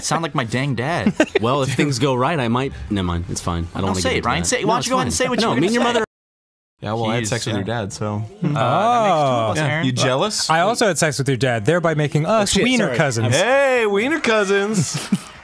Sound like my dang dad. Well, if things go right, I might. Never mind. It's fine. I don't, want to say it, Ryan. Say- why don't you go ahead and say what you No, me and your mother. Yeah, well, I had sex with your dad, so Oh. yeah. you jealous? I also had sex with your dad, thereby making us oh, shit, wiener cousins. Hey, wiener cousins.